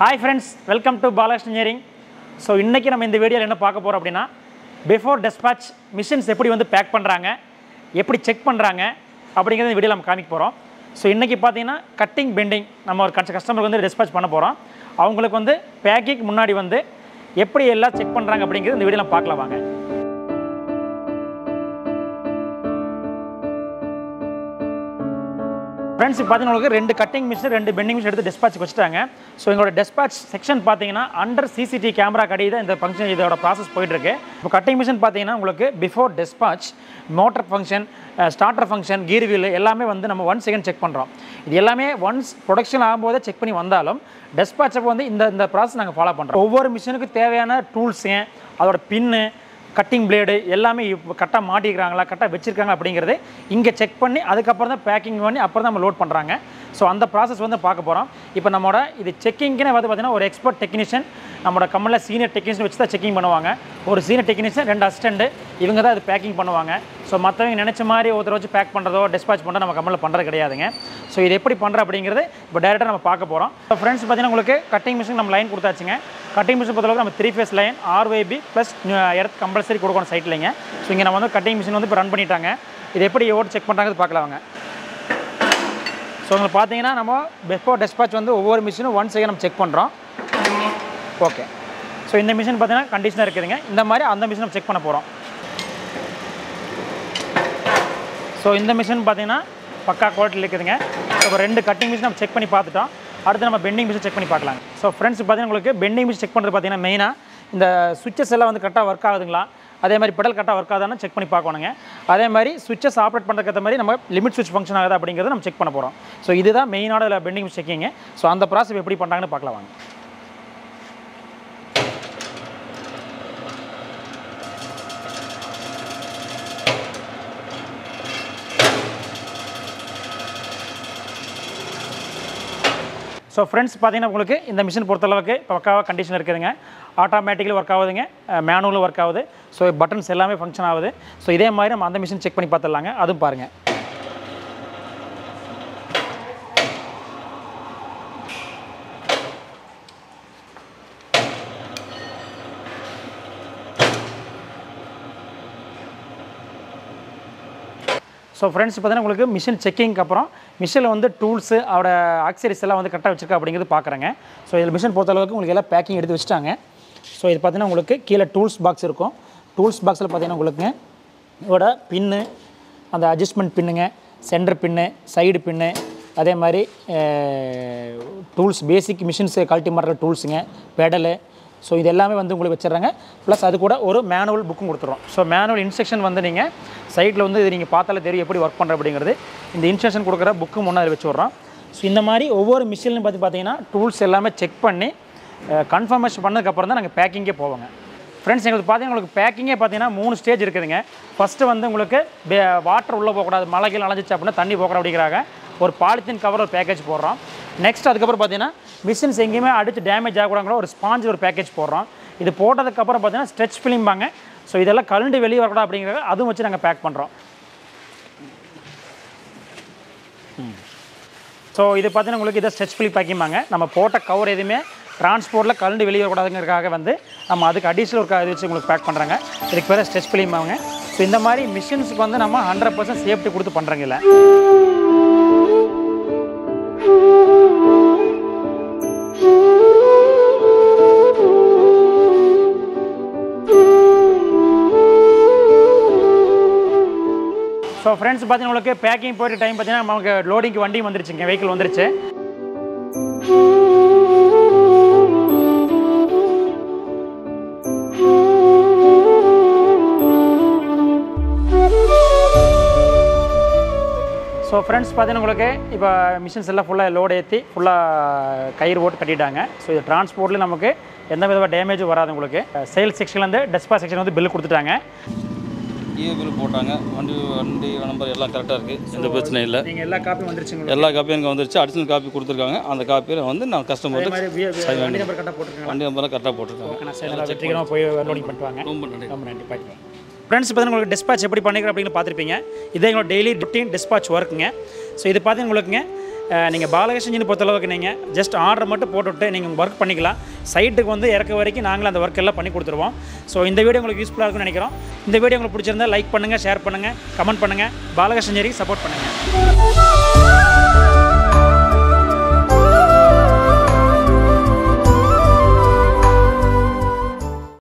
Hi friends welcome to Bala's engineering so இன்றைக்கி நம்ம இந்த வீடியோவில் என்ன பார்க்க போகிறோம் அப்படின்னா பிஃபோர் டெஸ்பாச் மிஷின்ஸ் எப்படி வந்து பேக் பண்ணுறாங்க எப்படி செக் பண்ணுறாங்க அப்படிங்கிறத இந்த வீடியோ நம்ம காமிக்க போகிறோம் ஸோ இன்றைக்கி பார்த்தீங்கன்னா கட்டிங் பெண்டிங் நம்ம ஒரு கட்ச கஸ்டமருக்கு வந்து டெஸ்பாச் பண்ண போகிறோம் அவங்களுக்கு வந்து பேக்கிங் முன்னாடி வந்து எப்படி எல்லாம் செக் பண்ணுறாங்க அப்படிங்கிறது இந்த வீடியோ நம்ம பார்க்கலாம் வாங்க. ஃப்ரெண்ட்ஸ் பார்த்தீங்கன்னா உங்களுக்கு ரெண்டு கட்டிங் மிஷின் ரெண்டு பெண்டிங் மிஷின் எடுத்து டெஸ்பாச் வச்சுட்டாங்க. ஸோ எங்களோட டெஸ்பாச் செக்ஷன் பார்த்தீங்கன்னா அண்டர் சிசிடி கேமரா கடி தான் இந்த ஃபங்க்ஷன் இதோட ப்ராசஸ் போயிட்டுருக்கு. இப்போ கட்டிங் மிஷின் பார்த்தீங்கன்னா உங்களுக்கு before dispatch motor function starter function gear wheel எல்லாமே வந்து நம்ம ஒன் செகண்ட் செக் பண்ணுறோம் இது எல்லாமே ஒன்ஸ் ப்ரொடக்ஷன் ஆகும்போதே செக் பண்ணி வந்தாலும் டெஸ்பாச் அப்போ வந்து இந்த இந்த ப்ராசஸ் நாங்கள் ஃபாலோ பண்ணுறோம் ஒவ்வொரு மிஷினுக்கு தேவையான டூல்ஸு அதோட பின்னு கட்டிங் பிளேடு எல்லாமே இப்போ கரெக்டாக மாட்டிக்கிறாங்களா கரெக்டாக வச்சுருக்காங்க அப்படிங்கிறது இங்கே செக் பண்ணி அதுக்கப்புறம் தான் பேக்கிங் பண்ணி அப்புறம் தான் நம்ம லோட் பண்ணுறாங்க ஸோ அந்த ப்ராசஸ் வந்து பார்க்க போகிறோம் இப்போ நம்மளோட இது செக்கிங்க்குன்னு வந்து பார்த்தீங்கன்னா ஒரு எக்ஸ்பர்ட் டெக்னீஷியன் நம்மளோட கம்மலில் சீனியர் டெக்னீஷியன் வச்சு தான் செக்கிங் பண்ணுவாங்க. ஒரு சீனியர் டெக்னீஷியன் ரெண்டு அசிஸ்டண்ட்டு இவங்க தான் அது பேக்கிங் பண்ணுவாங்க. ஸோ மற்றவங்க நினச்ச மாதிரி ஒருத்தர் வச்சு பேக் பண்ணுறதோ டிஸ்பாச் பண்ணுறதோ நம்ம கம்மலில் பண்ணுறது கிடையாதுங்க. ஸோ இது எப்படி பண்ணுற அப்படிங்கிறது இப்போ டேரெக்டாக நம்ம பார்க்க போகிறோம் இப்போ ஃப்ரெண்ட்ஸ் பார்த்தீங்கன்னா உங்களுக்கு கட்டிங் மிஷின் நம்ம லைன் கொடுத்தாச்சுங்க. கட்டிங் மிஷின் பொறுத்தளவுக்கு நம்ம three phase line R Y B plus earth compulsory கொடுக்கணும் சைட்லைங்க ஸோ இங்கே நம்ம வந்து கட்டிங் மிஷின் வந்து இப்போ ரன் பண்ணிட்டாங்க. இது எப்படி ஓட்டு செக் பண்ணுறாங்க பார்க்கலாங்க ஸோ உங்களுக்கு பார்த்தீங்கன்னா நம்ம பிஃபோர் டெஸ்பாச் வந்து ஒவ்வொரு மிஷினும் ஒன் செகண்ட் நம்ம செக் பண்ணுறோம் ஓகே ஸோ இந்த மிஷின் பார்த்தீங்கன்னா கண்டிஷனாக இருக்குதுங்க. இந்த மாதிரி அந்த மிஷின் நம்ம செக் பண்ண போகிறோம் ஸோ இந்த மிஷின் பார்த்தீங்கன்னா பக்கா குவாலிட்டியில் இருக்குதுங்க. இப்போ ரெண்டு கட்டிங் மிஷின் நம்ம செக் பண்ணி பார்த்துட்டோம். அடுத்து நம்ம பெண்டிங் மிஷின் செக் பண்ணி பார்க்கலாம். ஸோ ஃப்ரெண்ட்ஸ் பார்த்தீங்கன்னா உங்களுக்கு பெண்டிங் மிஷின் செக் பண்ணுறது பார்த்தீங்கன்னா மெயினாக இந்த சுவிச்சஸ் எல்லாம் வந்து கரெக்டாக ஒர்க் ஆகுதுங்களா? அதே மாதிரி பெடல் கரெக்டாக ஒர்க் ஆகுதான்னு செக் பண்ணி பார்க்கணுங்க. அதே மாதிரி சுவிச்சஸ் ஆப்ரேட் பண்ணுறதுக்கு மாதிரி நம்ம லிமிட் சுவிச் ஃபங்க்ஷன் ஆகுது அப்படிங்கிறத நம்ம செக் பண்ண போகிறோம் ஸோ இதுதான் மெயினான பெண்டிங் செக்கிங்க ஸோ அந்த ப்ராசஸ் எப்படி பண்ணுறாங்கன்னு பார்க்கலாம் வாங்க. ஸோ ஃப்ரெண்ட்ஸ் பார்த்தீங்கன்னா உங்களுக்கு இந்த மிஷின் பொறுத்தளவுக்கு பக்காவாக கண்டிஷன் இருக்குதுங்க. ஆட்டோமேட்டிக்கலி ஒர்க் ஆகுதுங்க. மேனுவலும் ஒர்க் ஆகுது. ஸோ பட்டன்ஸ் எல்லாமே ஃபங்க்ஷன் ஆகுது. ஸோ இதே மாதிரி நம்ம அந்த மிஷின் செக் பண்ணி பார்த்துடலாங்க. அதுவும் பாருங்கள் ஸோ ஃப்ரெண்ட்ஸ் பார்த்தீங்கன்னா உங்களுக்கு மிஷின் செக்கிங்க்கு அப்புறம் மிஷினில் வந்து டூல்ஸு அவட ஆக்சரிஸ் எல்லாம் வந்து கரெக்டாக வச்சிருக்கா அப்படிங்கிறது பார்க்குறேங்க. ஸோ இதில் மிஷின் பொறுத்த அளவுக்கு உங்களுக்கு எல்லாம் பேக்கிங் எடுத்து வச்சுட்டாங்க. ஸோ இது பார்த்தீங்கன்னா உங்களுக்கு கீழே டூல்ஸ் பாக்ஸ் இருக்கும். டூல்ஸ் பாக்ஸில் பார்த்தீங்கன்னா உங்களுக்குங்க இதோட பின்னு அந்த அட்ஜஸ்ட்மெண்ட் பின்னுங்க சென்டர் பின்னு சைடு பின்னு அதே மாதிரி டூல்ஸ் பேசிக் மிஷின்ஸு கழட்டி மாட்டுற டூல்ஸுங்க பெடலு ஸோ இது எல்லாமே வந்து உங்களுக்கு வச்சிடுறாங்க. ப்ளஸ் அது கூட ஒரு மேனுவல் புக்கும் கொடுத்துருவோம் ஸோ மேனுவல் இன்ஸ்ட்ரக்ஷன் வந்து நீங்கள் சைட்டில் வந்து இது நீங்கள் பார்த்தாலே தெரியும் எப்படி ஒர்க் பண்ணுற அப்படிங்கிறது. இந்த இன்ஸ்ட்ரக்ஷன் கொடுக்குற புக்கு முன்னாடி வச்சு விட்றோம் ஸோ இந்த மாதிரி ஒவ்வொரு மிஷினும் பார்த்து பார்த்தீங்கன்னா டூல்ஸ் எல்லாமே செக் பண்ணி கன்ஃபர்மேஷன் பண்ணதுக்கப்புறம் தான் நாங்கள் பேக்கிங்கே போவோங்க. ஃப்ரெண்ட்ஸ் எங்களுக்கு பார்த்தீங்கன்னா உங்களுக்கு பேக்கிங்கே பார்த்தீங்கன்னா மூணு ஸ்டேஜ் இருக்குதுங்க. ஃபஸ்ட்டு வந்து உங்களுக்கு வாட்டர் உள்ளே போகக்கூடாது மழை கீழே அலைஞ்சிச்சு அப்படின்னா தண்ணி போகிற அப்படிங்கிறாங்க. ஒரு பாலித்தீன் கவர் ஒரு பேக்கேஜ் போடுறோம். நெக்ஸ்ட் அதுக்கப்புறம் பார்த்தீங்கன்னா மிஷின்ஸ் எங்கேயுமே அடித்து டேமேஜ் ஆகக்கூடாது ஒரு ஸ்பாஞ்ச் ஒரு பேக்கேஜ் போடுறோம். இது போட்டதுக்கப்புறம் பார்த்தீங்கன்னா ஸ்ட்ரெச் ஃபிலிம்பாங்க ஸோ இதெல்லாம் கலண்டு வெளியே வரக்கூடாது அப்படிங்கிறத அதுவும் வச்சு நாங்கள் பேக் பண்ணுறோம் ஸோ இது பார்த்தீங்கன்னா உங்களுக்கு இதை ஸ்ட்ரெச் ஃபிலிம் பேக்கிம்பாங்க நம்ம போட்ட கவர் எதுவுமே டிரான்ஸ்போர்ட்டில் கலண்டு வெளியே வரக்கூடாதுங்கிறதுக்காக வந்து நம்ம அதுக்கு அடிஷ்னல் ஒரு இது வச்சு உங்களுக்கு பேக் பண்ணுறாங்க இதுக்கு பேர் ஸ்ட்ரெச் ஃபிலிம் அவங்க ஸோ இந்த மாதிரி மிஷின்ஸுக்கு வந்து நம்ம ஹண்ட்ரட் பர்சன்ட் சேஃப்டி கொடுத்து பண்ணுறங்க ஃப்ரெண்ட்ஸ் பார்த்தீங்கன்னா உங்களுக்கு பேக்கிங் போயிட்டு டைம் பார்த்தீங்கன்னா நமக்கு லோடிங்க்கு வண்டியும் வந்துருச்சுங்க வெஹிக்கிள் வந்துருச்சு. ஸோ ஃப்ரெண்ட்ஸ் பார்த்தீங்கன்னா உங்களுக்கு இப்போ மிஷின்ஸ் எல்லாம் ஃபுல்லாக லோடு ஏற்றி ஃபுல்லாக கயிறு போட்டு கட்டிட்டாங்க. ஸோ இது டிரான்ஸ்போர்ட்டில் நமக்கு எந்த விதமாக டேமேஜும் வராது உங்களுக்கு. சேல்ஸ் செக்ஷன்லேருந்து டெஸ்பா செக்ஷன் வந்து பில் கொடுத்துட்டாங்க. இஏ பில் போட்டாங்க. வண்டி வண்டி நம்பர் எல்லாம் கரெக்டாக இருக்குது எந்த பிரச்சனையும் இல்லை. நீங்கள் எல்லா காப்பியும் வந்துருச்சுங்க எல்லா காப்பியும் எனக்கு வந்துருச்சு. அடிஷனல் காப்பி கொடுத்துருக்காங்க. அந்த காப்பியை வந்து நான் கஸ்டமர் மாதிரி வி- வி- வண்டி நம்பர் கரெக்டாக போட்டுருக்காங்க வண்டி நம்பரை கரெக்டாக போட்டிருக்காங்க. வெற்றிகரமாக போய் லோடிங் பண்ணிட்டு வாங்க. ரொம்ப நன்றி ரொம்ப நன்றி ஃப்ரெண்ட்ஸ் பார்த்தீங்கன்னா உங்களுக்கு டிஸ்பாச் எப்படி பண்ணிக்கிறோம் அப்படின்னு பார்த்துருப்பீங்க. இதே எங்களோட டெய்லி ரொட்டீன் டிஸ்பாச் ஒர்க்குங்க ஸோ இது பார்த்தீங்கன்னா உங்களுக்குங்க நீங்கள் பாலகிருஷ்ணன் பொறுத்தளவுக்கு நீங்கள் ஜஸ்ட் ஆர்டர் மட்டும் போட்டுவிட்டு நீங்கள் ஒர்க் பண்ணிக்கலாம். சைட்டுக்கு வந்து இறக்க வரைக்கும் நாங்களும் அந்த ஒர்க் எல்லாம் பண்ணி கொடுத்துருவோம். ஸோ இந்த வீடியோ உங்களுக்கு யூஸ்ஃபுல்லாக இருக்கும்னு நினைக்கிறோம். இந்த வீடியோ உங்களுக்கு பிடிச்சிருந்தா லைக் பண்ணுங்கள் ஷேர் பண்ணுங்கள் கமெண்ட் பண்ணுங்கள் பாலகிருஷ்ணன் சப்போர்ட் பண்ணுங்கள்